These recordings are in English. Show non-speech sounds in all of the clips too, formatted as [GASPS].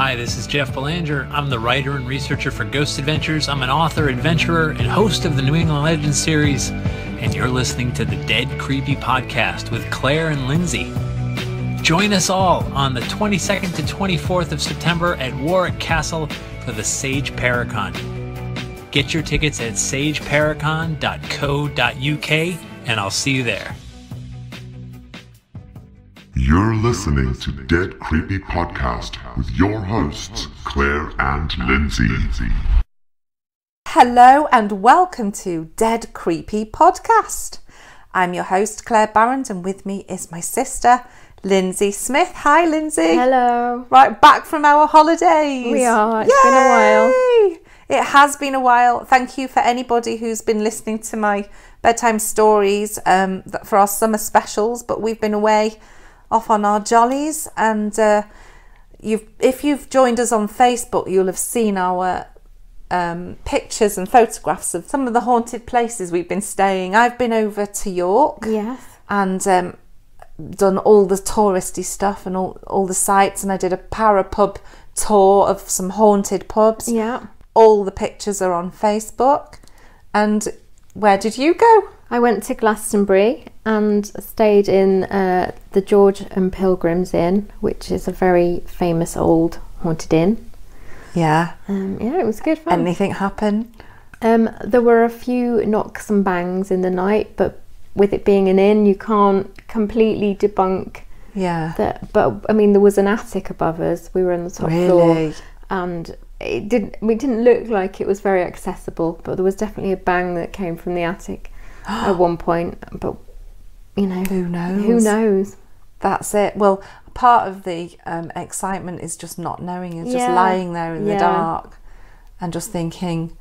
Hi, this is Jeff Belanger. I'm the writer and researcher for Ghost Adventures. I'm an author, adventurer, and host of the New England Legends series. And you're listening to the Dead Creepy Podcast with Claire and Linzi. Join us all on the 22nd to 24th of September at Warwick Castle for the Sage Paracon. Get your tickets at sageparacon.co.uk and I'll see you there. You're listening to Dead Creepy Podcast with your hosts, Claire and Linzi. Hello and welcome to Dead Creepy Podcast. I'm your host, Claire Barrand, and with me is my sister, Linzi Smith. Hi, Linzi. Hello. Right, back from our holidays. We are. It's been a while. It has been a while. Thank you for anybody who's been listening to my bedtime stories um, for our summer specials. But we've been away off on our jollies, and uh, you've if you've joined us on Facebook, you'll have seen our um, pictures and photographs of some of the haunted places we've been staying. I've been over to York Yes. and um, done all the touristy stuff and all, all the sites and I did a para pub tour of some haunted pubs. Yeah. All the pictures are on Facebook. And where did you go? I went to Glastonbury and stayed in uh, the George and Pilgrims Inn, which is a very famous old haunted inn. Yeah. Um, yeah, it was good fun. Anything happen? Um, there were a few knocks and bangs in the night, but with it being an inn, you can't completely debunk Yeah. that. But I mean, there was an attic above us. We were on the top floor, and it didn't. We didn't look like it was very accessible, but there was definitely a bang that came from the attic [GASPS] at one point. But you know, Who knows? Who knows? That's it. Well, part of the um, excitement is just not knowing, is just lying there in the dark and just thinking,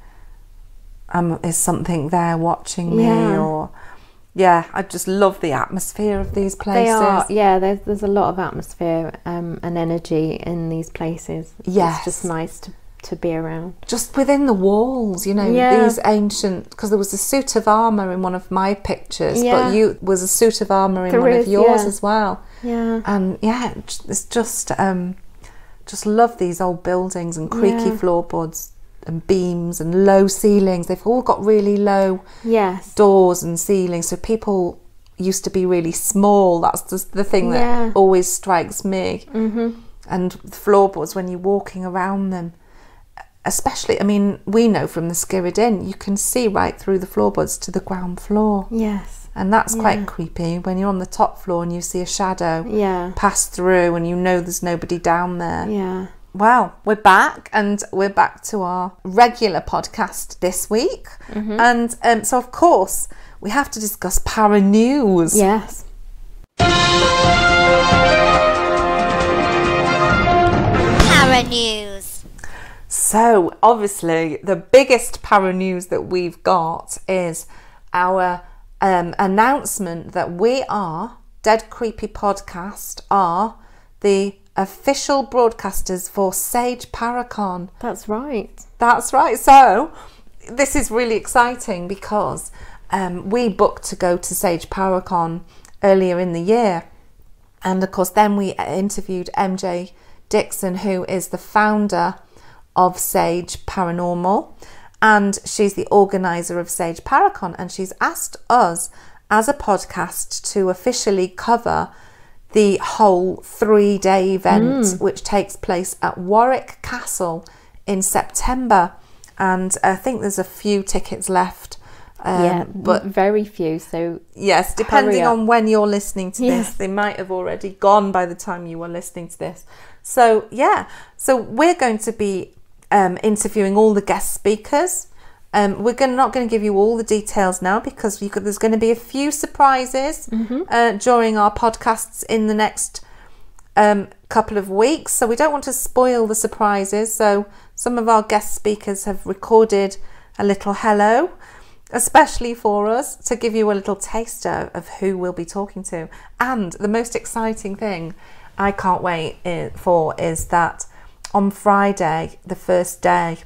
um, is something there watching me? Yeah. Or, yeah, I just love the atmosphere of these places. They are. Yeah, there's there's a lot of atmosphere um, and energy in these places. Yes. it's just nice to to be around. Just within the walls, you know, Yeah. these ancient, because there was a suit of armour in one of my pictures, Yeah. but you was a suit of armour in There one is, of yours yeah. as well. Yeah. and yeah it's just um just love these old buildings and creaky Yeah. floorboards and beams and low ceilings they've all got really low Yes. doors and ceilings so people used to be really small that's just the thing that Yeah. always strikes me mm-hmm. and the floorboards when you're walking around them especially i mean we know from the skirrid inn you can see right through the floorboards to the ground floor Yes. And that's quite creepy when you're on the top floor and you see a shadow Yeah. pass through and you know there's nobody down there. Yeah. Well, we're back and we're back to our regular podcast this week. Mm-hmm. And um, so, of course, we have to discuss para news. Yes. Para News. So, obviously, the biggest para news that we've got is our um, announcement that we are, Dead Creepy Podcast, are the official broadcasters for Sage Paracon. That's right. That's right. So, this is really exciting because um, we booked to go to Sage Paracon earlier in the year. And of course, then we interviewed MJ Dickson, who is the founder of Sage Paranormal. And she's the organizer of Sage Paracon. And she's asked us as a podcast to officially cover the whole three day event, which takes place at Warwick Castle in September. And I think there's a few tickets left. Um, yeah, but but very few. So Yes, depending on when you're listening to this, they might have already gone by the time you were listening to this. So, yeah, so we're going to be um, interviewing all the guest speakers. Um, we're going not going to give you all the details now because you could, there's going to be a few surprises uh, during our podcasts in the next um, couple of weeks. So we don't want to spoil the surprises. So some of our guest speakers have recorded a little hello especially for us to give you a little taster of who we'll be talking to. And the most exciting thing I can't wait for is that on Friday, the first day,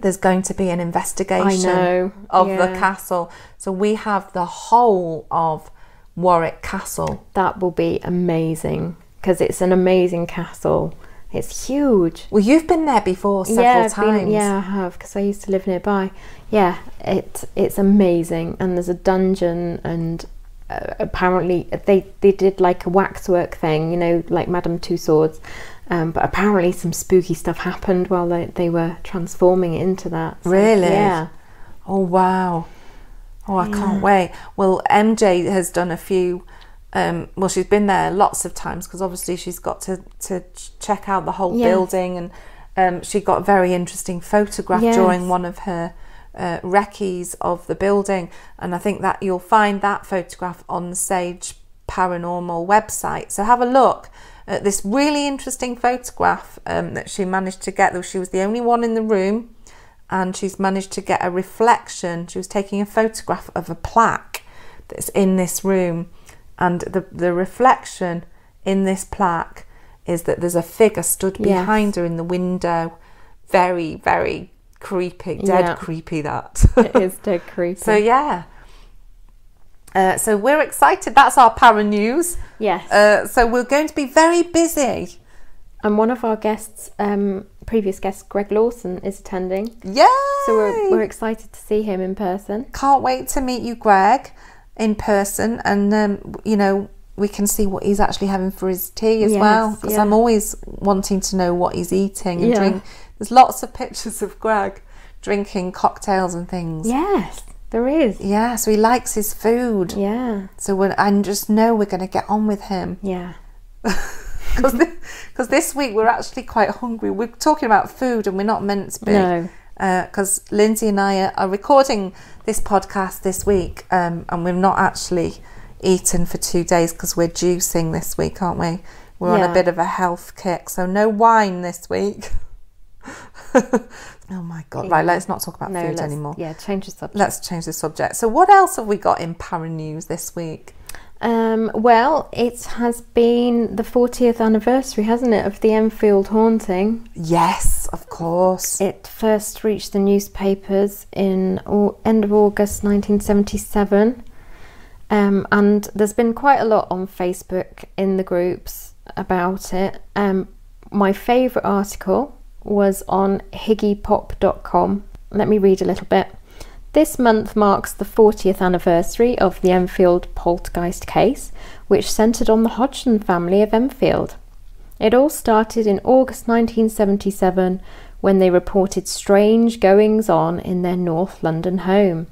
there's going to be an investigation of the castle. So we have the whole of Warwick Castle. That will be amazing because it's an amazing castle. It's huge. Well, you've been there before several yeah, times. Been, yeah, I have because I used to live nearby. Yeah, it it's amazing, and there's a dungeon, and uh, apparently they they did like a waxwork thing, you know, like Madame Tussauds. Um, but apparently some spooky stuff happened while they, they were transforming it into that. So, Really? Yeah. Oh wow! Oh, I can't wait. Well, MJ has done a few. Um, well, she's been there lots of times because obviously she's got to to check out the whole building, and um, she got a very interesting photograph Yes. during one of her uh, recce's of the building, and I think that you'll find that photograph on the Sage Paranormal website. So have a look at this really interesting photograph um, that she managed to get. Though she was the only one in the room and she's managed to get a reflection. She was taking a photograph of a plaque that's in this room, and the the reflection in this plaque is that there's a figure stood Yes. behind her in the window. Very, very creepy, dead Yeah. creepy that. It is dead [LAUGHS] creepy. so yeah. Uh, so we're excited. That's our para news. yes. Uh, so we're going to be very busy. and one of our guests, um, previous guest Greg Lawson, is attending. Yay! So we're, we're excited to see him in person. can't wait to meet you, Greg, in person, and um, you know we can see what he's actually having for his tea as Yes, well. Because yeah. I'm always wanting to know what he's eating and Yeah. drink. There's lots of pictures of Greg drinking cocktails and things. Yes, there is. Yeah, so he likes his food. Yeah. So when, I just know we're going to get on with him Yeah. [LAUGHS] because this week we're actually quite hungry. We're talking about food and we're not meant to be. No. Because Linzi and I are, recording this podcast this week um, and we've not actually eaten for two days because we're juicing this week, aren't we? We're on a bit of a health kick, so no wine this week. [LAUGHS] [LAUGHS] oh my god! Right, let's not talk about No, food anymore. Yeah, change the subject. Let's change the subject. So, what else have we got in para news this week? Um, well, it has been the 40th anniversary, hasn't it, of the Enfield haunting? Yes, of course. It first reached the newspapers in end of August 1977, um, and there's been quite a lot on Facebook in the groups about it. Um, my favourite article was on higgypop.com. Let me read a little bit. This month marks the 40th anniversary of the Enfield poltergeist case, which centred on the Hodgson family of Enfield. It all started in August 1977 when they reported strange goings on in their North London home.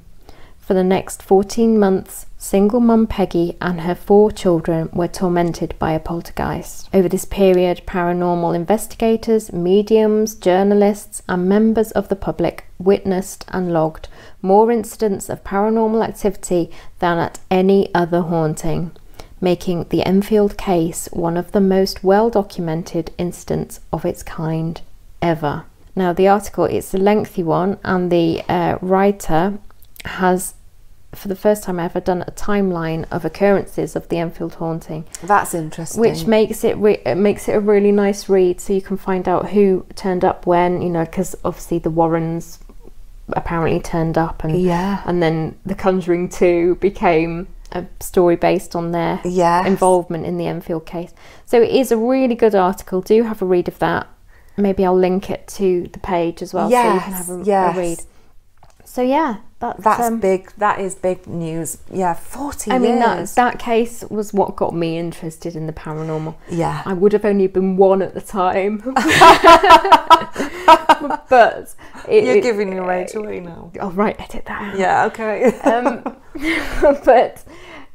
For the next 14 months, single mum Peggy and her four children were tormented by a poltergeist. Over this period, paranormal investigators, mediums, journalists, and members of the public witnessed and logged more incidents of paranormal activity than at any other haunting, making the Enfield case one of the most well documented incidents of its kind ever. Now, the article it's a lengthy one, and the uh, writer has, for the first time I ever, done a timeline of occurrences of the Enfield haunting, That's interesting. which makes it re- it makes it a really nice read. So you can find out who turned up when, you know, because obviously the Warrens apparently turned up, and Yeah. and then The Conjuring Two became a story based on their Yes. involvement in the Enfield case. So it is a really good article. Do have a read of that. Maybe I'll link it to the page as well, so you can have a, a read. So yeah, that's That's um, big. That is big news. Yeah, forty I mean, that that case was what got me interested in the paranormal. yeah. I would have only been one at the time, [LAUGHS] [LAUGHS] but it, You're it- giving your age away now. Oh right, edit that. out. Yeah. Okay. um, [LAUGHS] but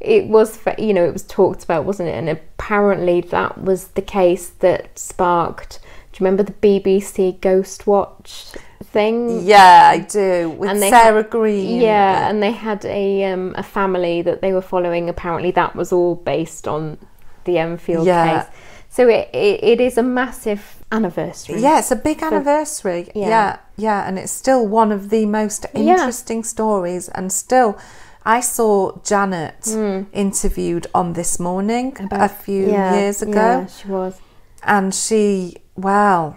it was, you know, it was talked about, wasn't it? And apparently that was the case that sparked. Do you remember the BBC Ghostwatch thing? yeah, I do. With And Sarah Greene. Yeah, and they had a um, a family that they were following. Apparently, that was all based on the Enfield Yeah. case. So it, it, it is a massive anniversary. Yeah, it's a big anniversary. yeah. Yeah. yeah, and it's still one of the most Yeah. interesting stories. And still, I saw Janet interviewed on This Morning a few. Yeah, years ago, Yeah, she was. and she, well,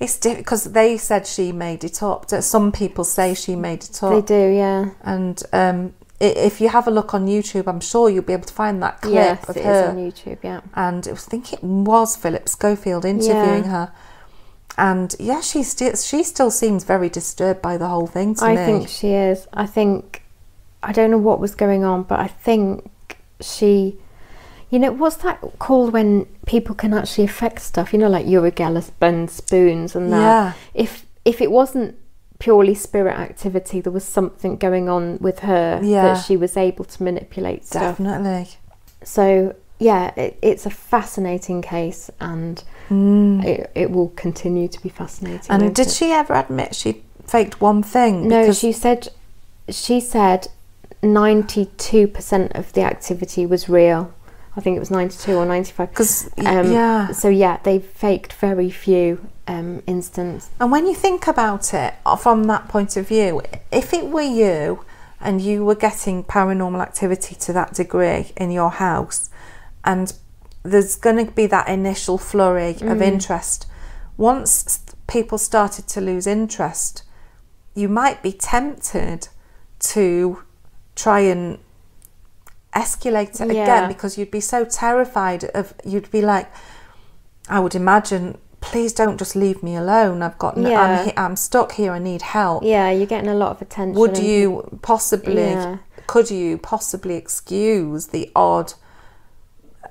it's because they said she made it up. Some people say she made it up. They do, yeah. And um, if you have a look on YouTube, I'm sure you'll be able to find that clip Yes, of it is her on YouTube, yeah. and it was, I think it was Philip Schofield interviewing Yeah. her. And yeah, she still she still seems very disturbed by the whole thing to I me. think she is. I think I don't know what was going on, but I think she you know, what's that called when people can actually affect stuff? You know, like Uri Geller and spoons and that. Yeah. If if it wasn't purely spirit activity, there was something going on with her Yeah. that she was able to manipulate stuff. Definitely. So yeah, it, it's a fascinating case, and it, it will continue to be fascinating. Mm. And did it? she ever admit she faked one thing? No, Because- she said she said ninety two percent of the activity was real. I think it was ninety two or ninety five. 'Cause, y- yeah. So yeah, they faked very few um, instances. And when you think about it uh, from that point of view, if it were you and you were getting paranormal activity to that degree in your house, and there's going to be that initial flurry of interest, once people started to lose interest, you might be tempted to try and escalate it Yeah. again because you'd be so terrified of you'd be like I would imagine please don't just leave me alone I've got n- Yeah. I'm, I'm stuck here I need help Yeah, you're getting a lot of attention. would you possibly Yeah. could you possibly excuse the odd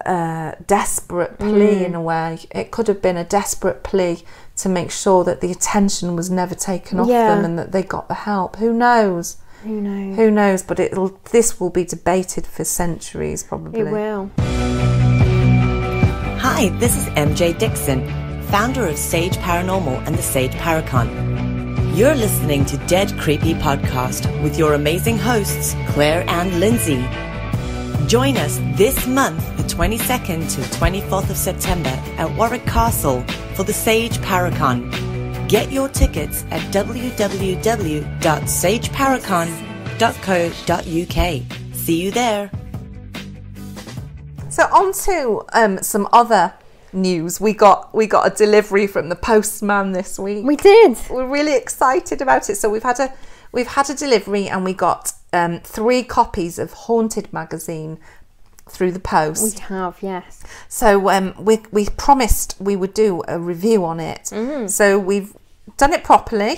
uh, desperate plea Mm. in a way it could have been a desperate plea to make sure that the attention was never taken off them and that they got the help who knows Who knows? who knows but it'll this will be debated for centuries probably It will. Hi, this is MJ Dickson, founder of Sage Paranormal and the Sage Paracon. You're listening to Dead Creepy Podcast with your amazing hosts, Claire and Linzi. Join us this month, the 22nd to 24th of September at Warwick Castle for the Sage Paracon. Get your tickets at www.sageparacon.co.uk. See you there. So on to um, some other news. We got we got a delivery from the postman this week. We did. We're really excited about it. So we've had a we've had a delivery and we got um, three copies of Haunted magazine through the post. We have, yes. So um, we we promised we would do a review on it. So we've done it properly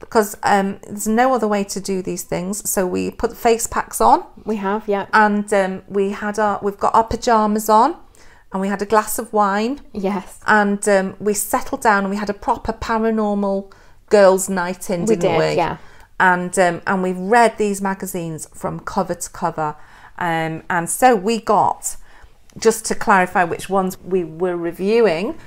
because um, there's no other way to do these things. So we put face packs on We have, yeah. and um, we had our we've got our pajamas on and we had a glass of wine yes. and um, we settled down and we had a proper paranormal girls night in We didn't did, we yeah. and um, and we read these magazines from cover to cover um, and so we got just to clarify which ones we were reviewing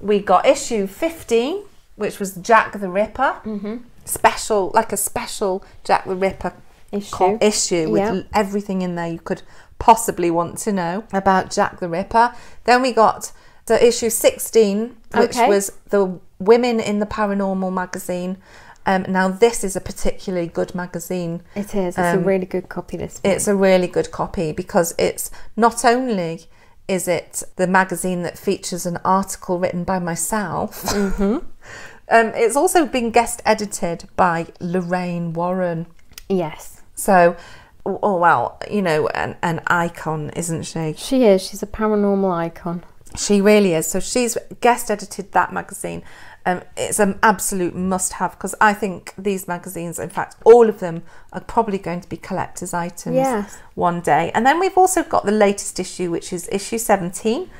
we got issue 15 which was Jack the Ripper Mm-hmm. special like a special Jack the Ripper Issue. issue with Yeah. everything in there you could possibly want to know about Jack the Ripper. Then we got the issue 16, which Okay. was the Women in the Paranormal magazine. Um, now, this is a particularly good magazine. It is. It's Um, a really good copy, this one. It's a really good copy because it's not only is it the magazine that features an article written by myself, Mm-hmm. [LAUGHS] um, it's also been guest edited by Lorraine Warren. Yes. So, oh well, you know, an, an icon, isn't she? She is. She's a paranormal icon. She really is. So she's guest edited that magazine. Um, it's an absolute must-have because I think these magazines, in fact, all of them are probably going to be collector's items Yes. one day. And then we've also got the latest issue, which is issue 17,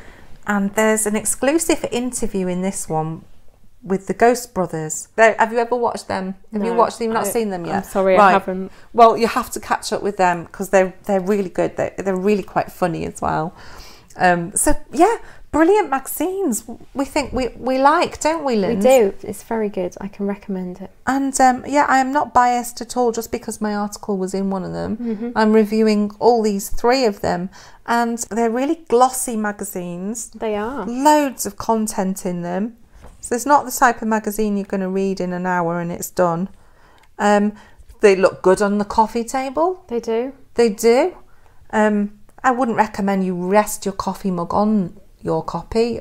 and there's an exclusive interview in this one with the Ghost Brothers. They- have you ever watched them? Have you watched them? You've not I- seen them I'm yet? sorry, I haven't. Well, you have to catch up with them because they're they're really good. They're, they're really quite funny as well. Um, so yeah, brilliant magazines. We think we we like, don't we, We do. It's very good. I can recommend it. And um, yeah, I am not biased at all just because my article was in one of them. I'm reviewing all these three of them, and they're really glossy magazines, They are. loads of content in them. So it's not the type of magazine you're going to read in an hour and it's done. Um, they look good on the coffee table. They do. They do. Um, I wouldn't recommend you rest your coffee mug on your copy.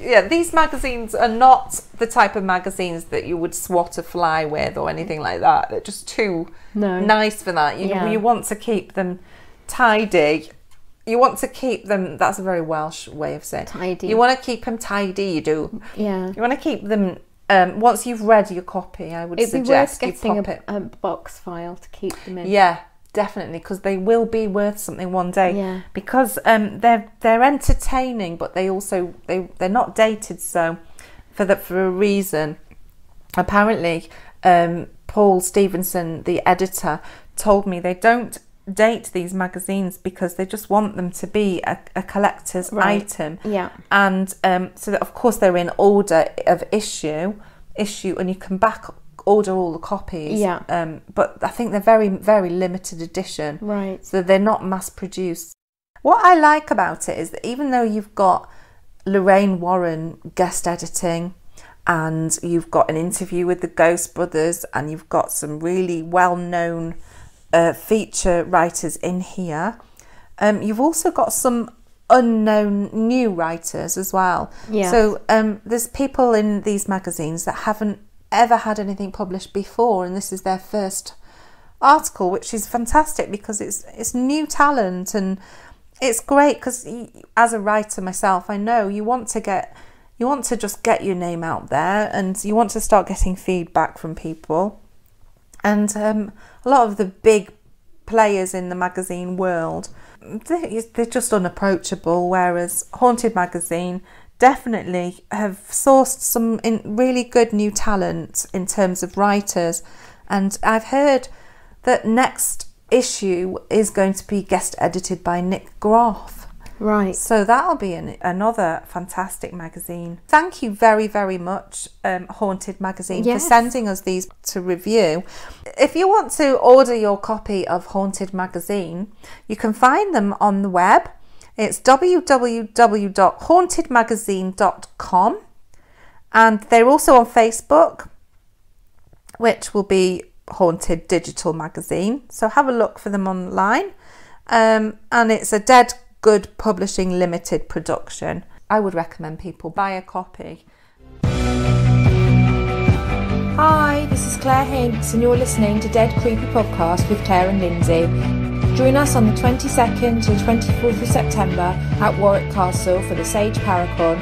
yeah, these magazines are not the type of magazines that you would swat a fly with or anything like that. They're just too No. nice for that. You, Yeah. you want to keep them tidy. You want to keep them. That's a very Welsh way of saying Tidy. You want to keep them tidy. You do. Yeah. You want to keep them. Um, once you've read your copy, I would It'd be worth suggest you getting pop a, it. a box file to keep them in. Yeah, definitely, because they will be worth something one day. Yeah. Because um, they're they're entertaining, but they also they they're not dated. So, for the for a reason, apparently, um, Paul Stevenson, the editor, told me they don't date these magazines because they just want them to be a, a collector's Right. item Yeah. and um, so that of course they're in order of issue issue and you can back order all the copies Yeah. um, but i think they're very very limited edition Right. so they're not mass produced what i like about it is that even though you've got lorraine warren guest editing and you've got an interview with the ghost brothers and you've got some really well-known uh, feature writers in here um, you've also got some unknown new writers as well. Yeah. So um, there's people in these magazines that haven't ever had anything published before, and this is their first article, which is fantastic because it's it's new talent and it's great because as a writer myself, I know you want to get you want to just get your name out there and you want to start getting feedback from people. And um, a lot of the big players in the magazine world, they- they're just unapproachable. Whereas Haunted Magazine definitely have sourced some in really good new talent in terms of writers. And I've heard that next issue is going to be guest edited by Nick Groff. Right. So that'll be an, another fantastic magazine. Thank you very, very much, um, Haunted Magazine, Yes. for sending us these to review. If you want to order your copy of Haunted Magazine, you can find them on the web. It's www.hauntedmagazine.com and they're also on Facebook, which will be Haunted Digital Magazine. So have a look for them online. Um, and it's a Dead Good Publishing Limited production. I would recommend people buy a copy. Hi, this is Claire Hinks, and you're listening to Dead Creepy Podcast with Claire and Linzi. Join us on the 22nd to 24th of September at Warwick Castle for the Sage Paracon.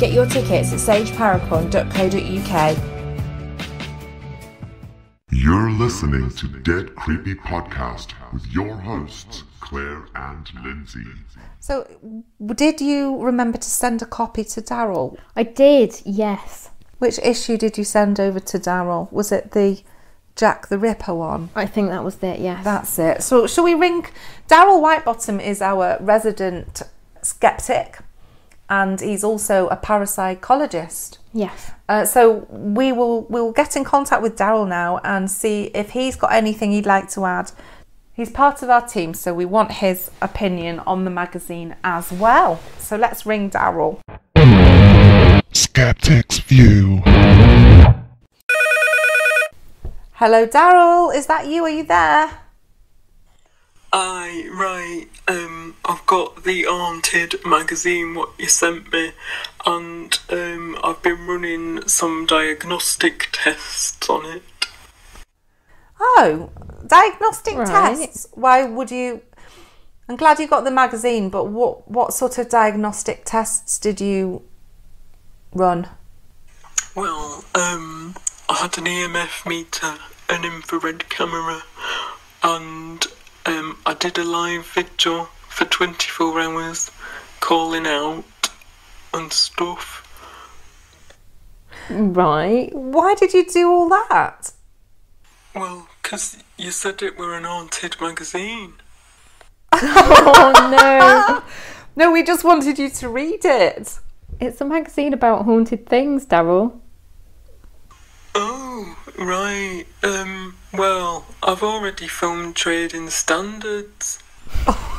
Get your tickets at sageparacon.co.uk. You're listening to Dead Creepy Podcast with your hosts, Claire and Linzi. So, did you remember to send a copy to Daryl? I did, yes. Which issue did you send over to Daryl? Was it the Jack the Ripper one? I think that was it, yes. That's it. So, shall we ring? Daryl Whitebottom is our resident skeptic, and he's also a parapsychologist. yes. Uh, so we will we'll get in contact with Daryl now and see if he's got anything he'd like to add. He's part of our team, so we want his opinion on the magazine as well. So let's ring Daryl. Skeptic's View. Hello, Daryl. Is that you? Are you there? Aye, right. Um, I've got the Haunted magazine what you sent me, and um, I've been running some diagnostic tests on it. Oh, diagnostic Right. tests. Why would you? I'm glad you got the magazine, but what what sort of diagnostic tests did you run? Well, um, I had an EMF meter, an infrared camera, and um, I did a live vigil for 24 hours, calling out and stuff. Right. Why did you do all that? Well, 'cause you said it were an haunted magazine. [LAUGHS] oh no. [LAUGHS] No, we just wanted you to read it. It's a magazine about haunted things, Daryl. Oh, right. Um, well, I've already filmed Trading Standards. [LAUGHS]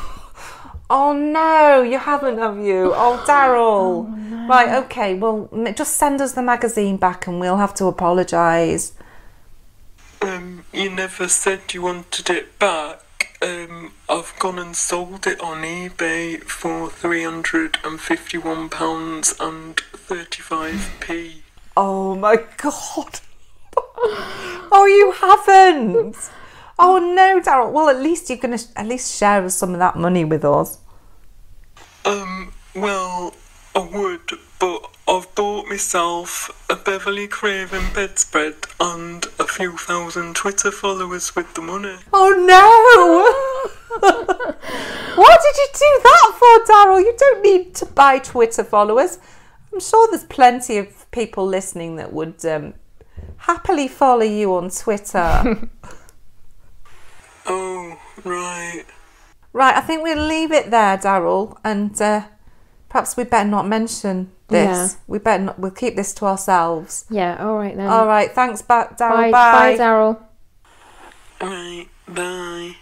Oh no, you haven't, have you? Oh, Daryl. Right, okay. Well, just send us the magazine back, and we'll have to apologise. Um, you never said you wanted it back. Um, I've gone and sold it on eBay for £351 and 35p. Oh my [LAUGHS] god. Oh, you haven't. Oh no, Daryl. Well, at least you're gonna at least share some of that money with us. Um, well, I would, but I've bought myself a Beverley Craven bedspread and a few thousand Twitter followers with the money. Oh no! [LAUGHS] what did you do that for, Daryl? You don't need to buy Twitter followers. I'm sure there's plenty of people listening that would um, happily follow you on Twitter. [LAUGHS] Oh, right. right, I think we'll leave it there, Daryl, and uh, perhaps we better not mention this. Yeah. We better not. We'll keep this to ourselves. Yeah, all right then. All right, thanks, ba- Daryl. Bye, Bye. bye, Daryl. Right, bye.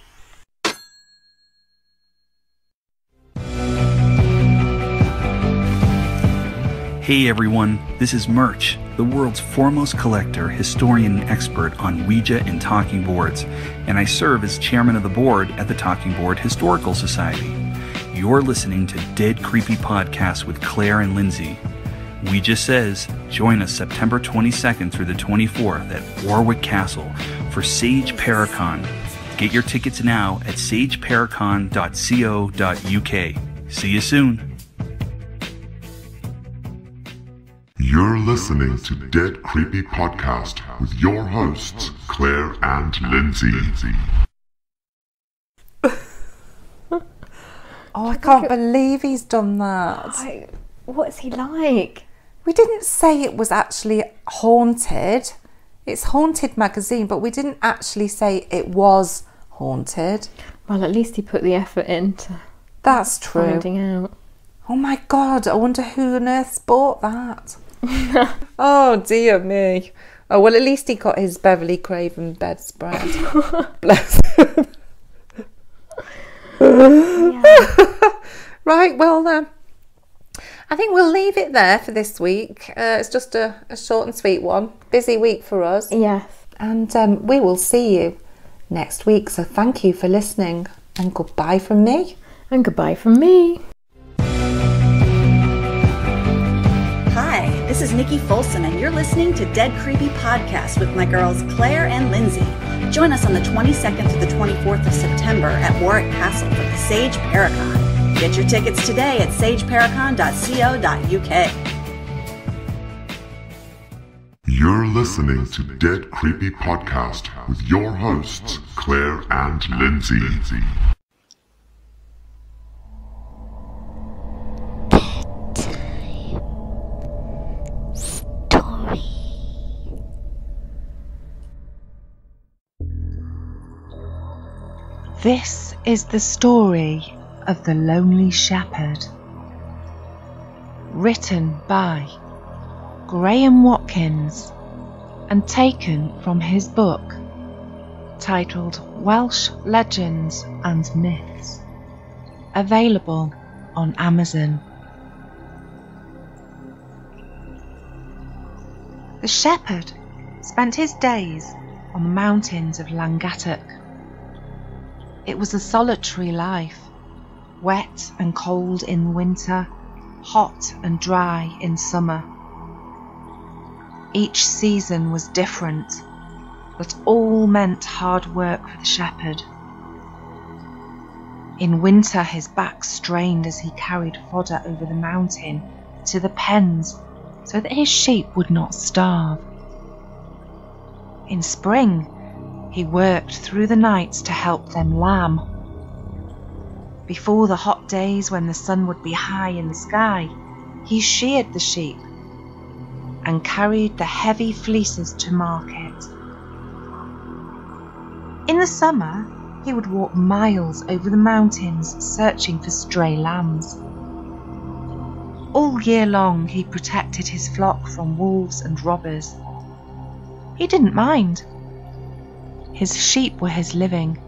Hey everyone, this is Murch, the world's foremost collector, historian, and expert on Ouija and talking boards, and I serve as chairman of the board at the Talking Board Historical Society. You're listening to Dead Creepy Podcast with Claire and Linzi. Ouija says, join us September 22nd through the 24th at Warwick Castle for Sage Paracon. Get your tickets now at sageparacon.co.uk. See you soon. You're listening to Dead Creepy Podcast with your hosts, Claire and Linzi. [LAUGHS] Oh, I can't believe he's done that. I, what's he like? We didn't say it was actually haunted. It's Haunted magazine, but we didn't actually say it was haunted. Well, at least he put the effort into That's true. finding out. Oh my god, I wonder who on earth's bought that. [LAUGHS] oh dear me. Oh well, at least he got his Beverley Craven bedspread. [LAUGHS] Bless him. [LAUGHS] right, well, then. I think we'll leave it there for this week. Uh, it's just a, a short and sweet one. Busy week for us. Yes. And um, we will see you next week. So thank you for listening and goodbye from me. And goodbye from me. Is Nikki Folson, and you're listening to Dead Creepy Podcast with my girls Claire and Linzi. Join us on the 22nd through the 24th of September at Warwick Castle for the Sage Paracon. Get your tickets today at sageparacon.co.uk. You're listening to Dead Creepy Podcast with your hosts, Claire and Linzi. This is the story of the Lonely Shepherd. Written by Graham Watkins and taken from his book titled Welsh Legends and Myths. Available on Amazon. The shepherd spent his days on the mountains of Llangattock. It was a solitary life, wet and cold in winter, hot and dry in summer. Each season was different, but all meant hard work for the shepherd. In winter, his back strained as he carried fodder over the mountain to the pens so that his sheep would not starve. In spring, he worked through the nights to help them lamb. Before the hot days when the sun would be high in the sky, he sheared the sheep and carried the heavy fleeces to market. In the summer, He would walk miles over the mountains searching for stray lambs. All year long, he protected his flock from wolves and robbers. He didn't mind. His sheep were his living.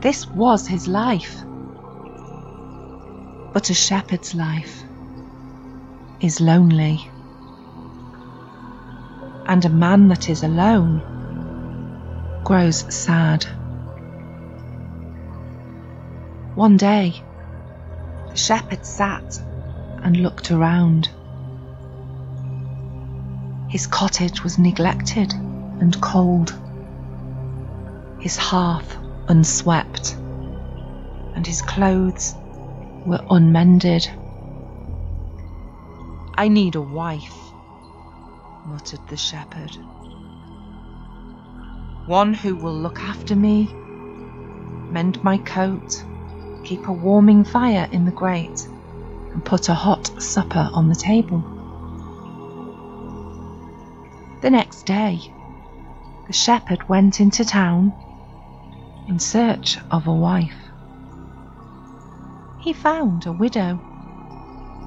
This was his life. But a shepherd's life is lonely. And a man that is alone grows sad. One day, the shepherd sat and looked around. His cottage was neglected and cold, his hearth unswept, and his clothes were unmended. I need a wife, muttered the shepherd. One who will look after me, mend my coat, keep a warming fire in the grate, and put a hot supper on the table. The next day, the shepherd went into town in search of a wife. He found a widow,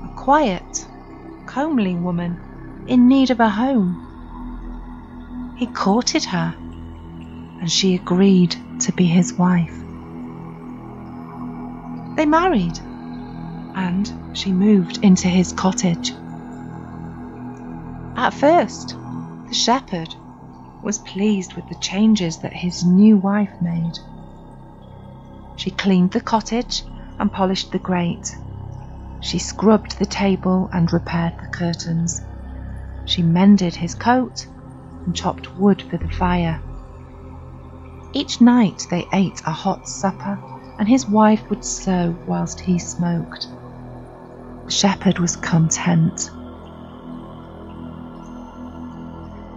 a quiet, comely woman in need of a home. He courted her, and she agreed to be his wife. They married, and she moved into his cottage. At first, the shepherd was pleased with the changes that his new wife made. She cleaned the cottage and polished the grate. She scrubbed the table and repaired the curtains. She mended his coat and chopped wood for the fire. Each night they ate a hot supper, and his wife would sew whilst he smoked. The shepherd was content.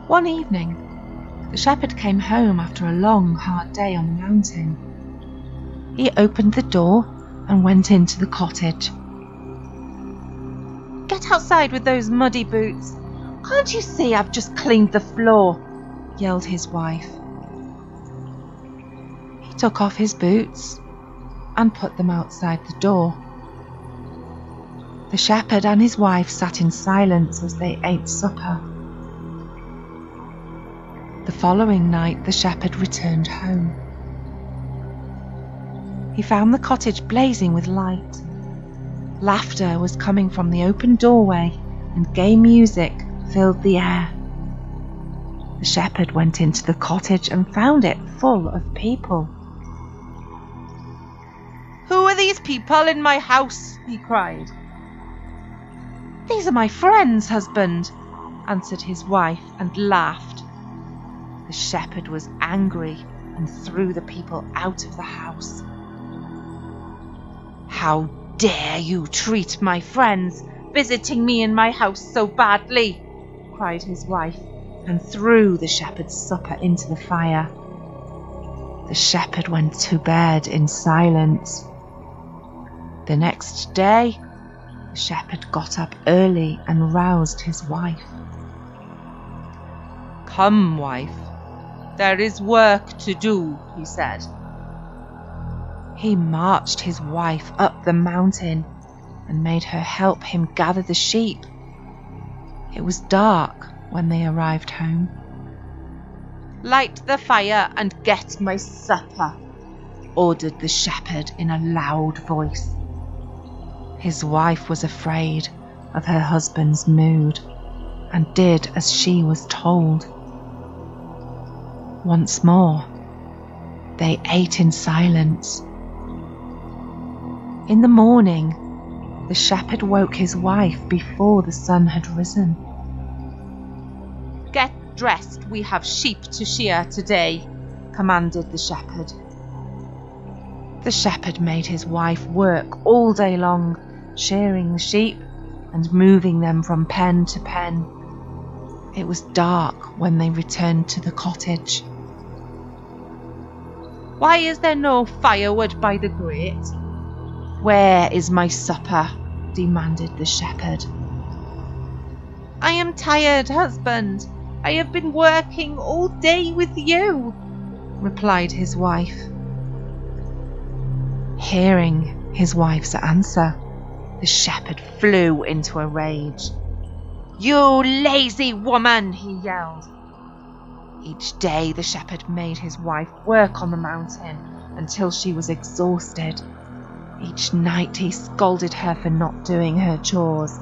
One evening, the shepherd came home after a long, hard day on the mountain. He opened the door and went into the cottage. Get outside with those muddy boots. Can't you see I've just cleaned the floor? yelled his wife. He took off his boots and put them outside the door. The shepherd and his wife sat in silence as they ate supper. The following night, the shepherd returned home. He found the cottage blazing with light. Laughter was coming from the open doorway, and gay music filled the air. The shepherd went into the cottage and found it full of people. Who are these people in my house? he cried. These are my friends, husband, answered his wife and laughed. The shepherd was angry and threw the people out of the house. How dare you treat my friends, visiting me in my house so badly? cried his wife, and threw the shepherd's supper into the fire. The shepherd went to bed in silence. The next day, the shepherd got up early and roused his wife. Come, wife, there is work to do, he said. He marched his wife up the mountain and made her help him gather the sheep. It was dark when they arrived home. Light the fire and get my supper, ordered the shepherd in a loud voice. His wife was afraid of her husband's mood and did as she was told. Once more, they ate in silence. In the morning, the shepherd woke his wife before the sun had risen. Get dressed, we have sheep to shear today, commanded the shepherd. The shepherd made his wife work all day long, shearing the sheep and moving them from pen to pen. It was dark when they returned to the cottage. Why is there no firewood by the grate? Where is my supper? demanded the shepherd. I am tired, husband. I have been working all day with you. replied his wife. Hearing his wife's answer, the shepherd flew into a rage. You lazy woman, he yelled. Each day the shepherd made his wife work on the mountain until she was exhausted. Each night he scolded her for not doing her chores.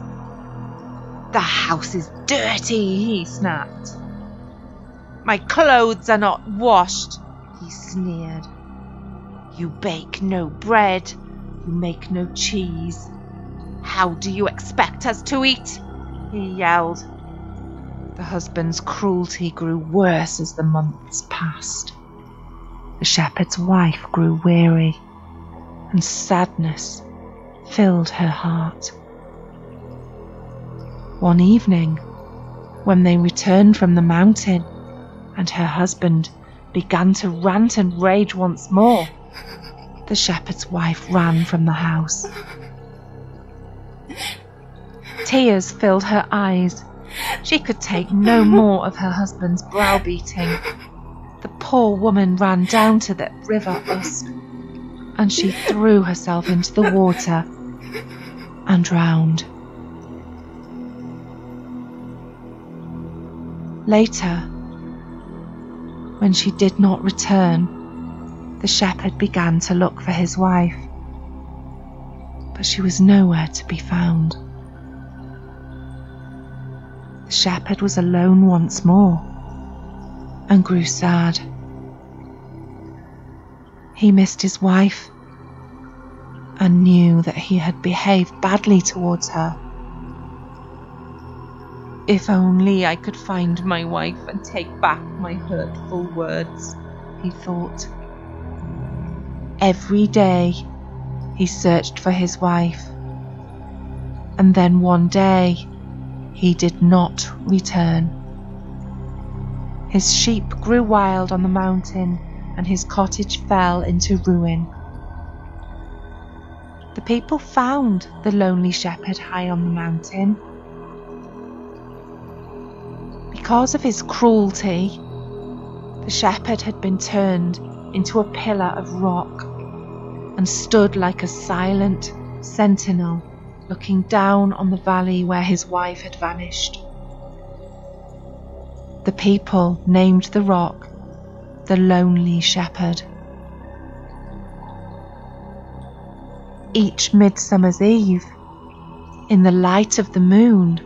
The house is dirty, he snapped. My clothes are not washed, he sneered. You bake no bread, you make no cheese. How do you expect us to eat? He yelled. The husband's cruelty grew worse as the months passed. The shepherd's wife grew weary, and sadness filled her heart. One evening, when they returned from the mountain, and her husband began to rant and rage once more, the shepherd's wife ran from the house. Tears filled her eyes. She could take no more of her husband's browbeating. The poor woman ran down to the river Usk, and she threw herself into the water and drowned. Later, when she did not return, the shepherd began to look for his wife, but she was nowhere to be found. The shepherd was alone once more and grew sad. He missed his wife and knew that he had behaved badly towards her. If only I could find my wife and take back my hurtful words, he thought. Every day he searched for his wife, and then one day he did not return. His sheep grew wild on the mountain, and his cottage fell into ruin. The people found the lonely shepherd high on the mountain. Because of his cruelty, the shepherd had been turned into a pillar of rock and stood like a silent sentinel looking down on the valley where his wife had vanished. The people named the rock the Lonely Shepherd. Each Midsummer's Eve, in the light of the moon,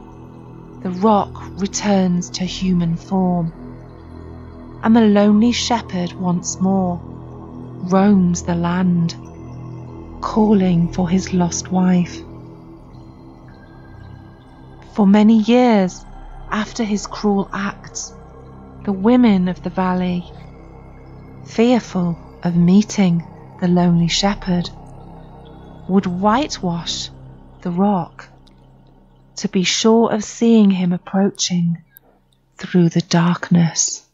the rock returns to human form, and the lonely shepherd once more roams the land, calling for his lost wife. For many years after his cruel acts, the women of the valley, fearful of meeting the lonely shepherd, would whitewash the rock to be sure of seeing him approaching through the darkness.